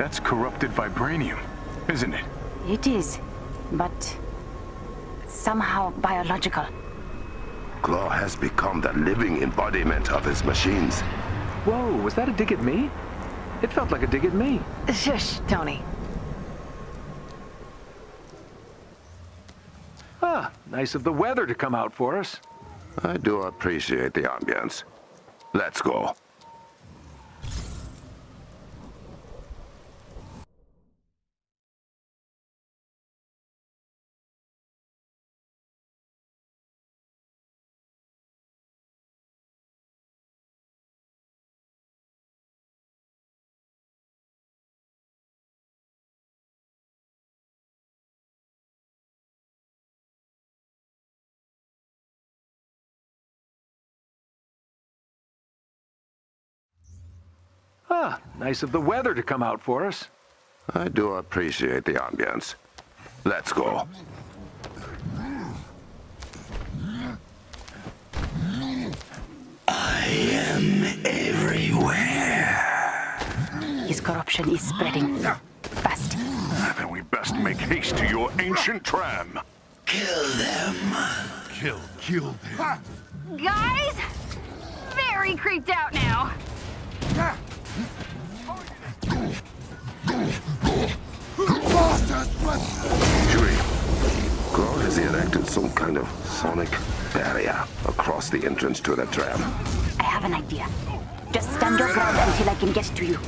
That's corrupted vibranium, isn't it? It is, but somehow biological. Klaw has become the living embodiment of his machines. Whoa, was that a dig at me? It felt like a dig at me. Shush, Tony. Ah, nice of the weather to come out for us. I do appreciate the ambience. Let's go. Ah, nice of the weather to come out for us. I do appreciate the ambience. Let's go. I am everywhere. His corruption is spreading fast. Then we best make haste to your ancient tram. Kill them. Kill, kill them. Guys, very creeped out now. Shuri, Klaw has erected some kind of sonic barrier across the entrance to the tram. I have an idea. Just stand your ground until I can get to you.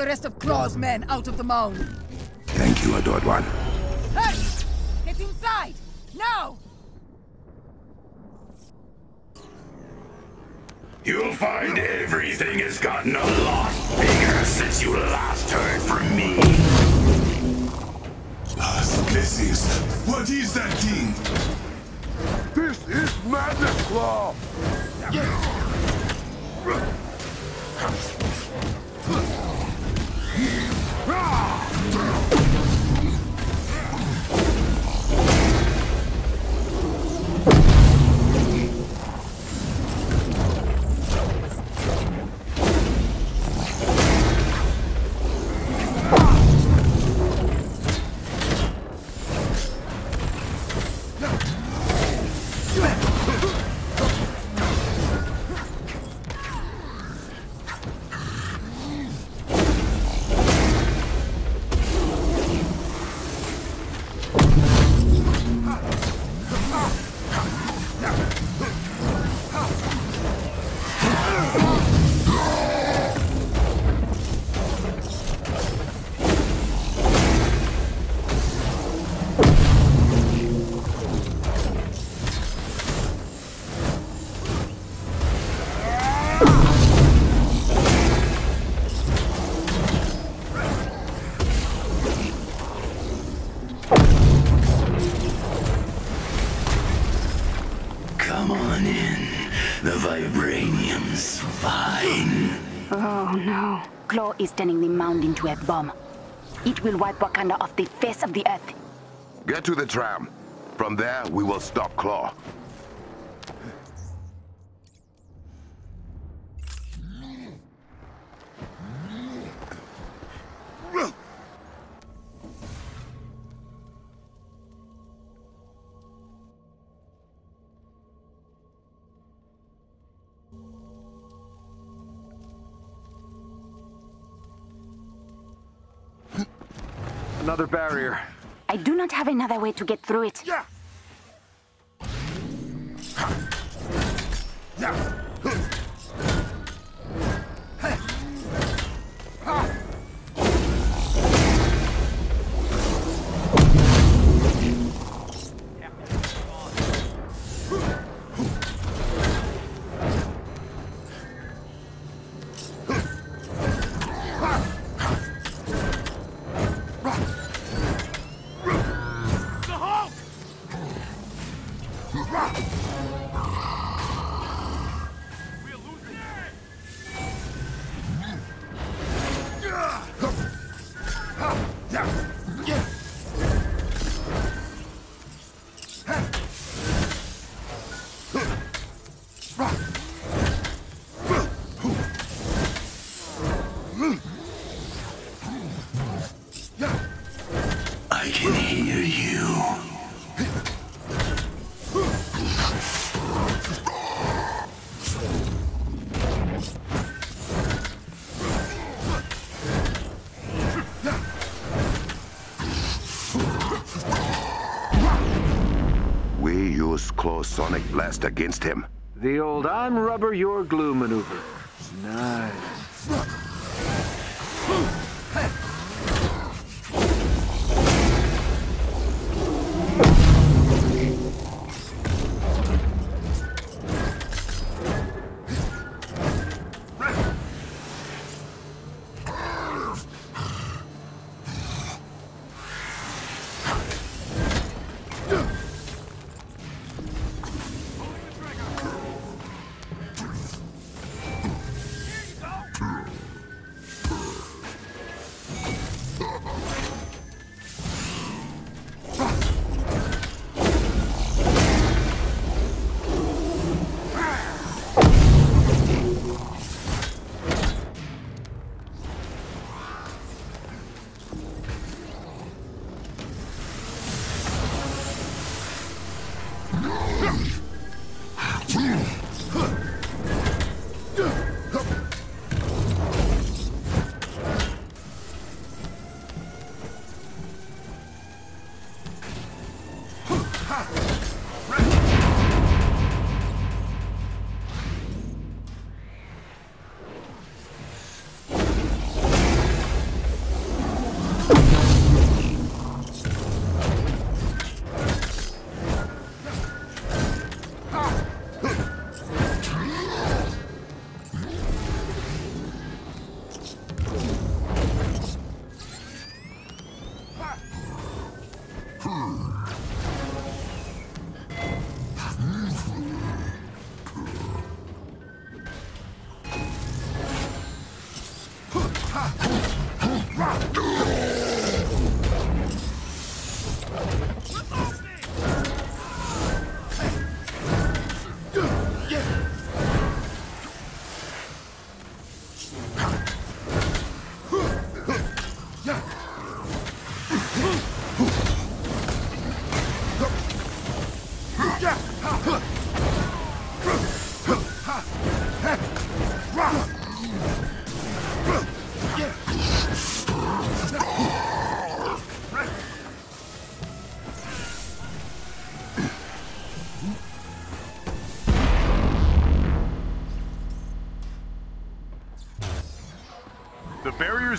The rest of Klaw's men out of the mound. Thank you, adored one. Hey! Get inside! Now! You'll find everything has gotten a lot bigger since you last heard from me. This is. What is that thing? This is Madness Klaw! Turning the mound into a bomb. It will wipe Wakanda off the face of the earth. Get to the tram. From there, we will stop Klaw. Barrier. I do not have another way to get through it. Yeah. Yeah. Sonic Blast against him. The old I'm rubber, you're glue maneuver.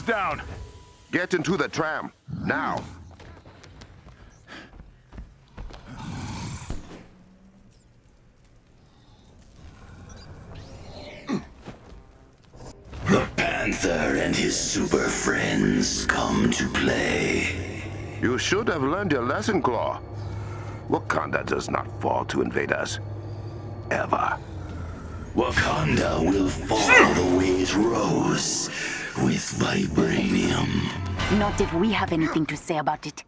The barrier's down. Get into the tram. Now. The Panther and his super friends come to play. You should have learned your lesson, Klaw. Wakanda does not fall to invade us. Ever. Wakanda will fall the way it rose with vibranium. Not if we have anything to say about it.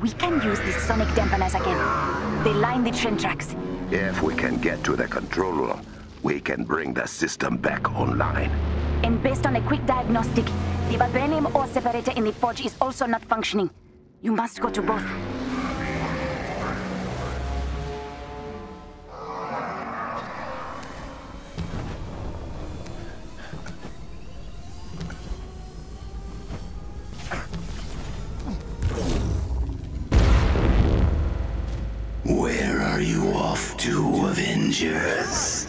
We can use these sonic dampeners again. They line the train tracks. If we can get to the control room, we can bring the system back online. And based on a quick diagnostic, the vibranium ore separator in the forge is also not functioning. You must go to both. Where are you off to, Avengers?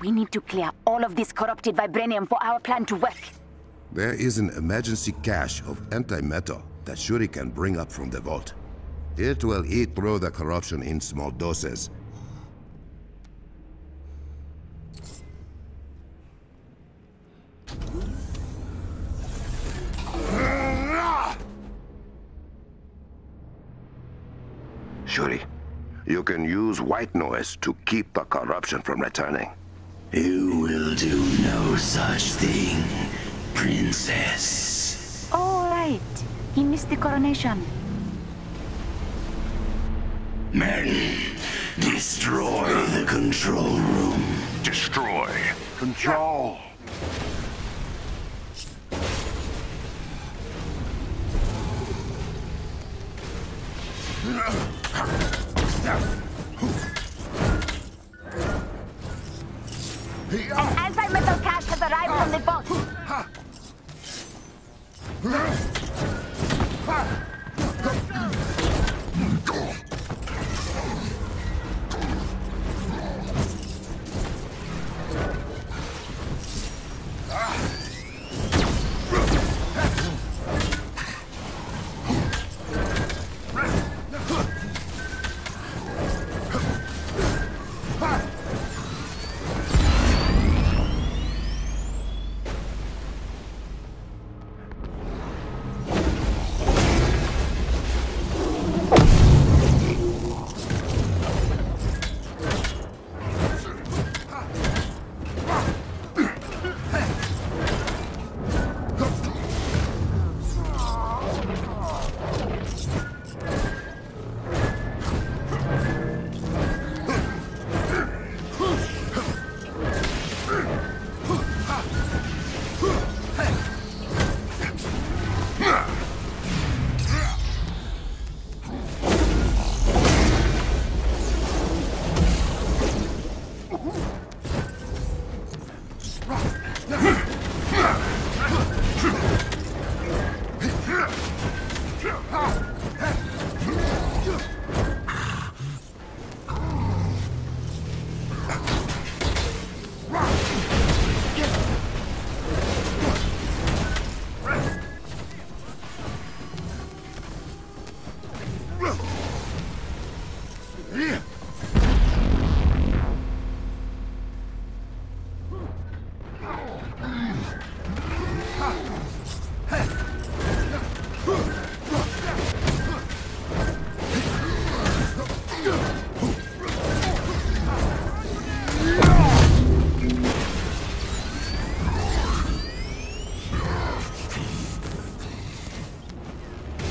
We need to clear all of this corrupted vibranium for our plan to work. There is an emergency cache of anti-metal that Shuri can bring up from the vault. It will eat through the corruption in small doses. Shuri, you can use white noise to keep the corruption from returning. You will do no such thing, princess. All right. He missed the coronation. Men, destroy the control room. Destroy. Control. An anti-metal cache has arrived from the vault.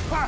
快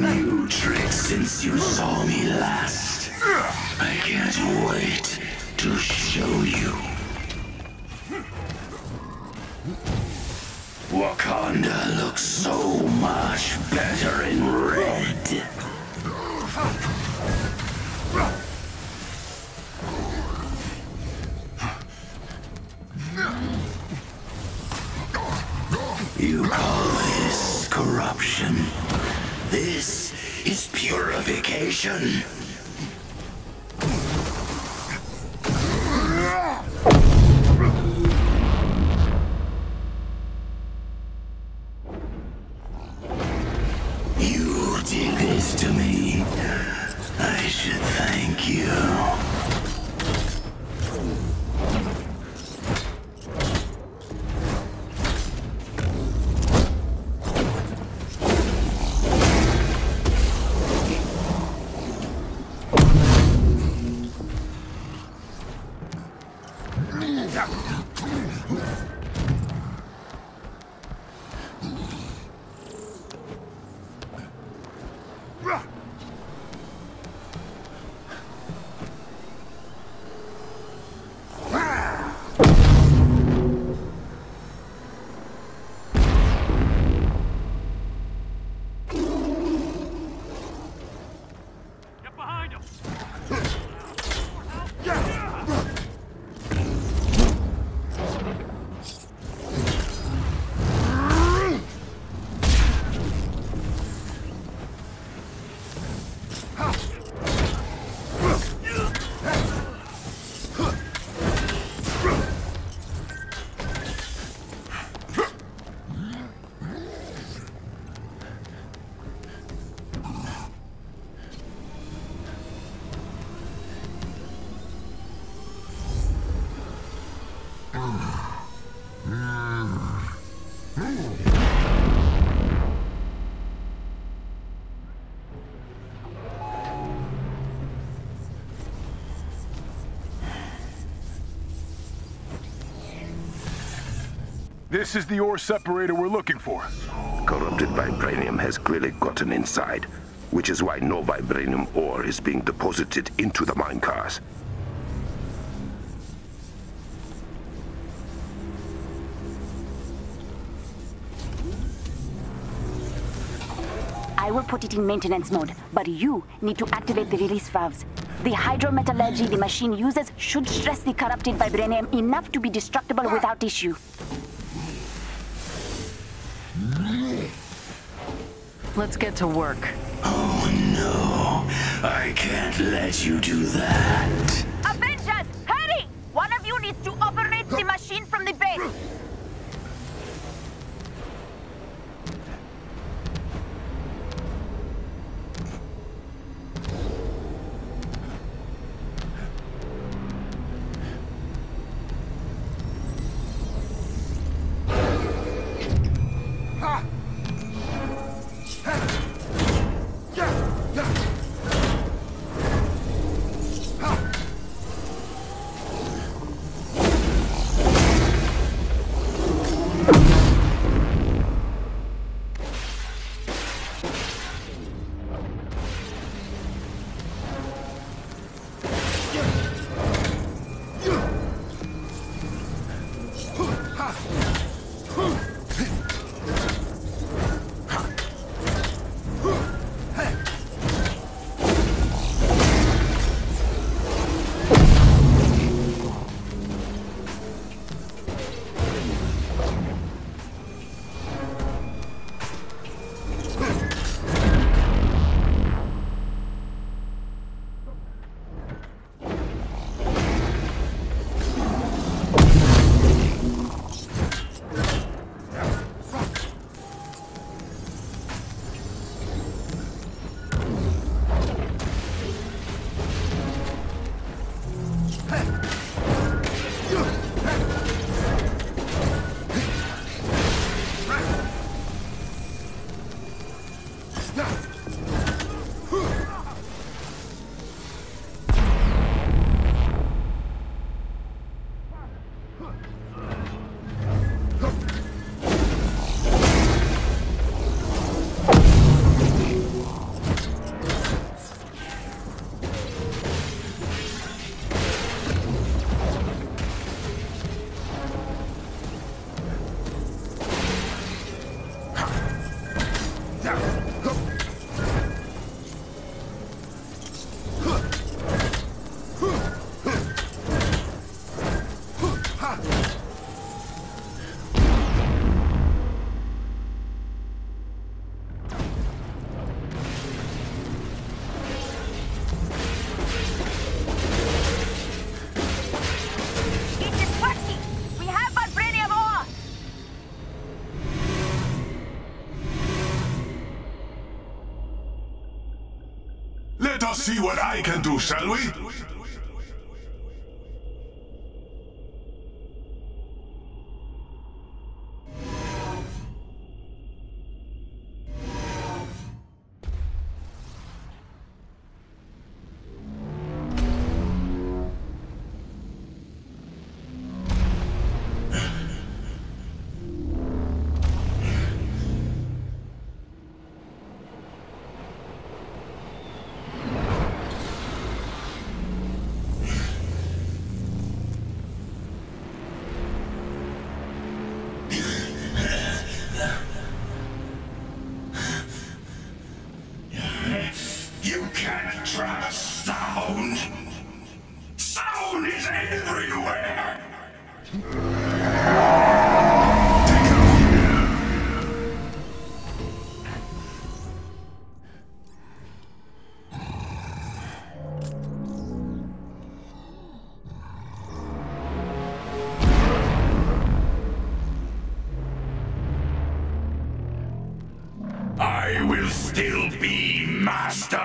new tricks since you saw me last. I can't wait to show you. Wakanda looks so much better in red. Purification. This is the ore separator we're looking for. Corrupted vibranium has clearly gotten inside, which is why no vibranium ore is being deposited into the mine cars. I will put it in maintenance mode, but you need to activate the release valves. The hydrometallurgy the machine uses should stress the corrupted vibranium enough to be destructible without issue. Let's get to work. Oh no, I can't let you do that. See what I can do, shall we? Master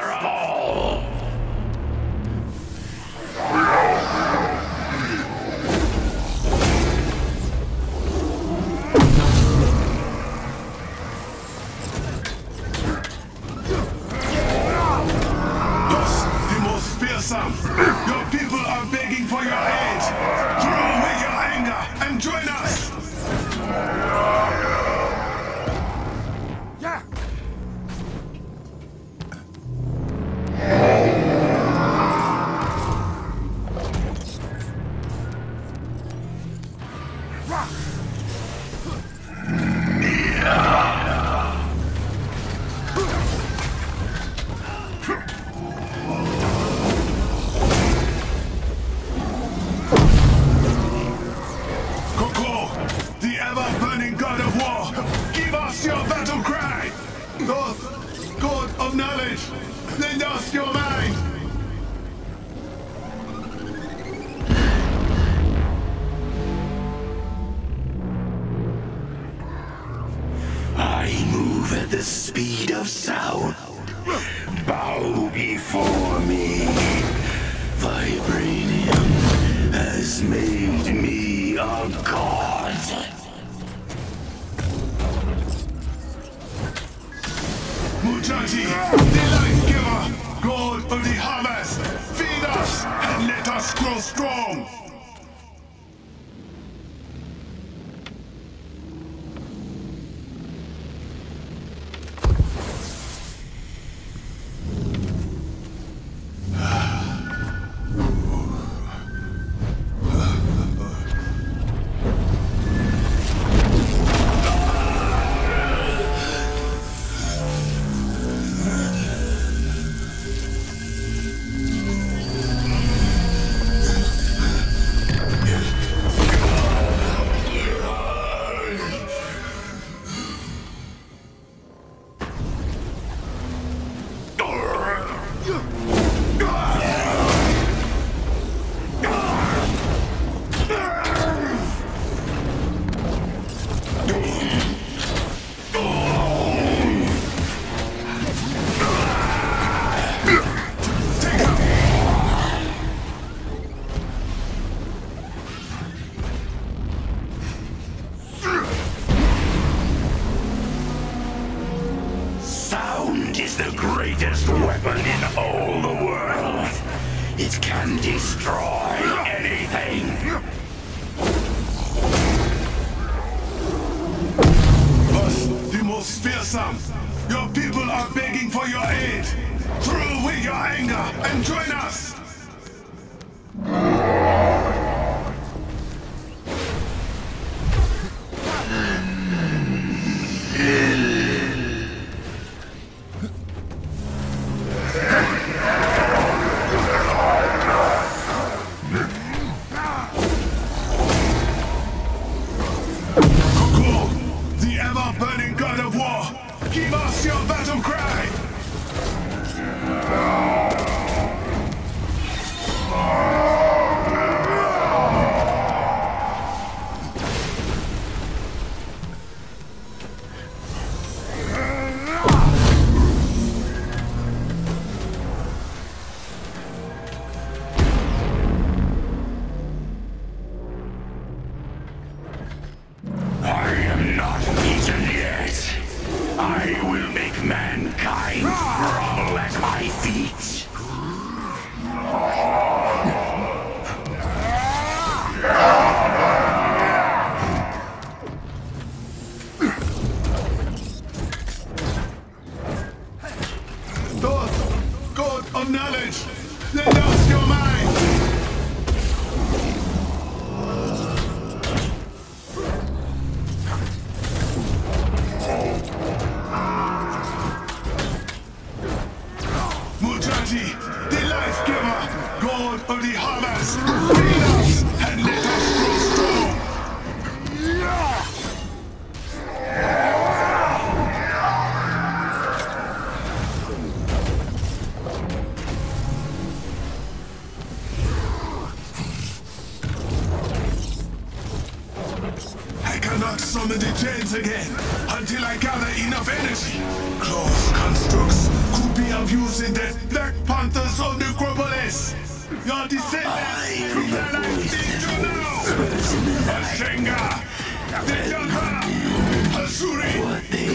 Asuri! What they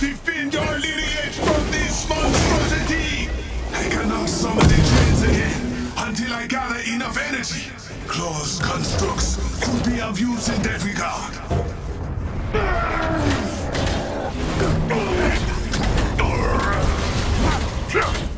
Defend lineage from this monstrosity! I cannot summon the trains again until I gather enough energy. Klaw's constructs could be of use in that regard. Yeah.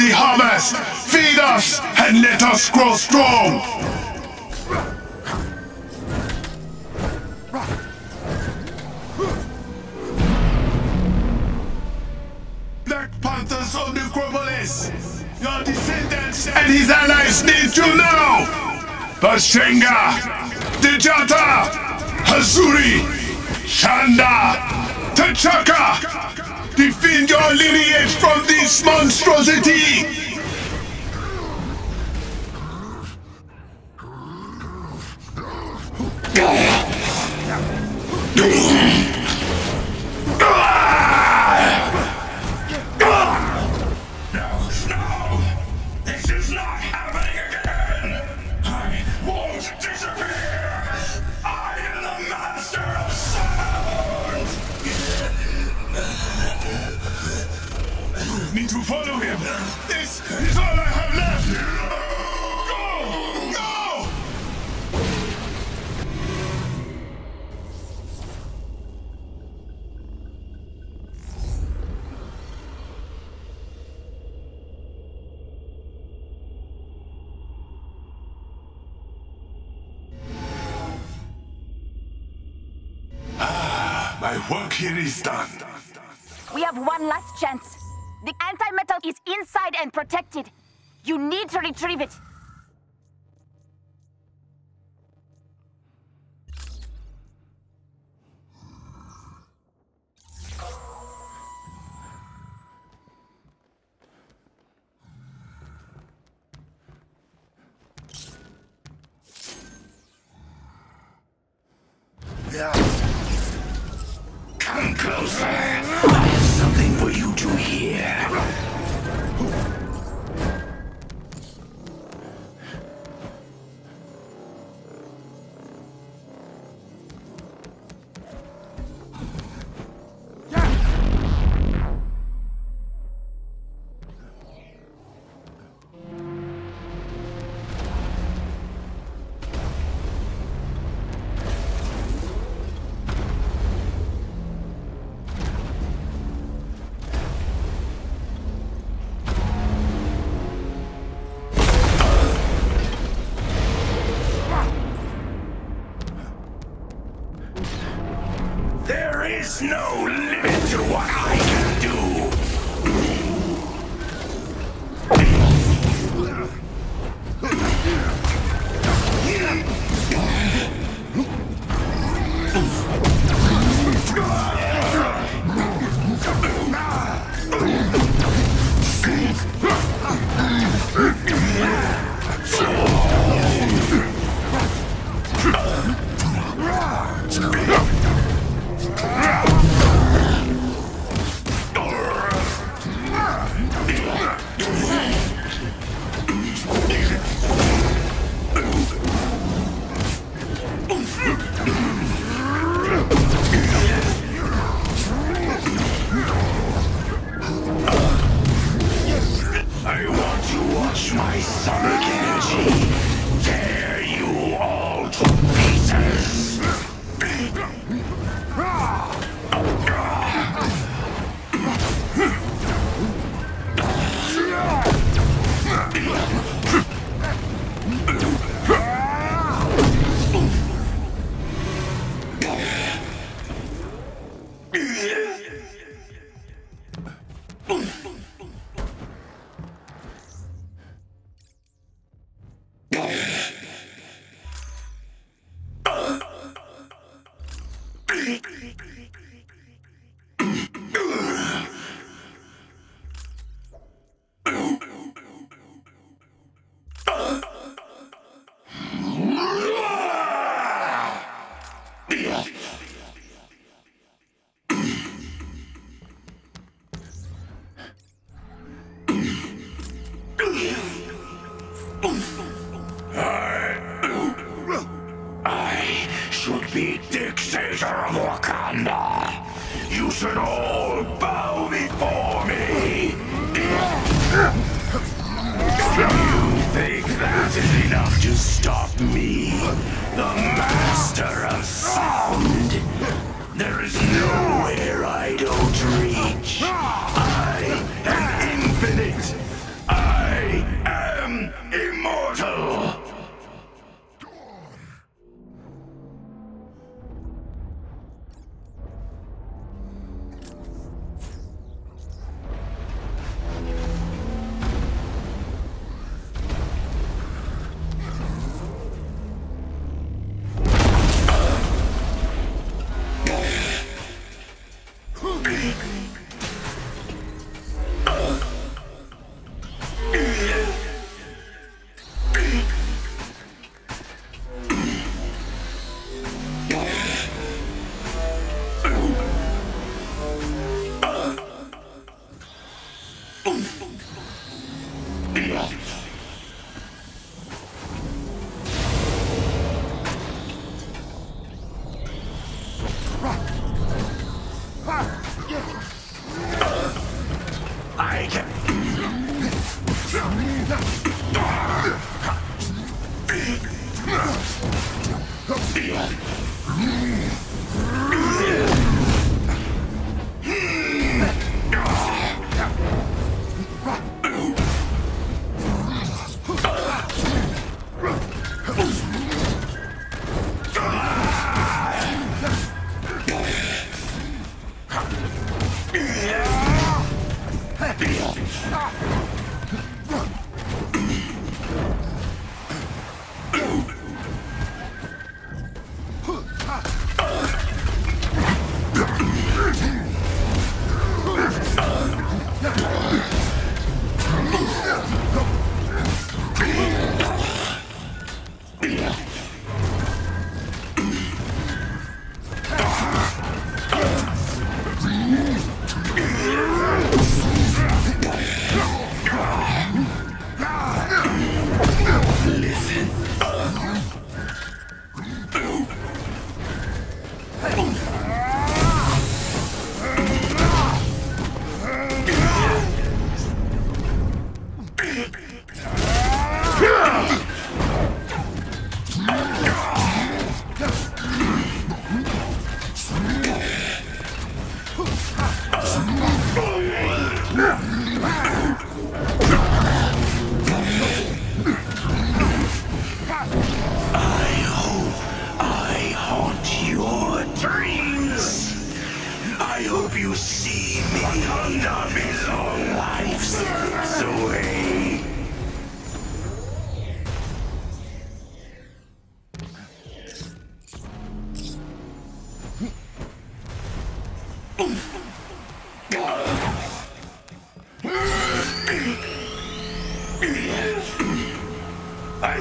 the harvest. Feed us and let us grow strong. Black Panthers of Necropolis, your descendants and his allies need you now. Bashenga, Dejata, Azzuri, Shanda, T'Chaka. Defend your lineage from this monstrosity! and protected. You need to retrieve it. Come closer. I have something for you to hear.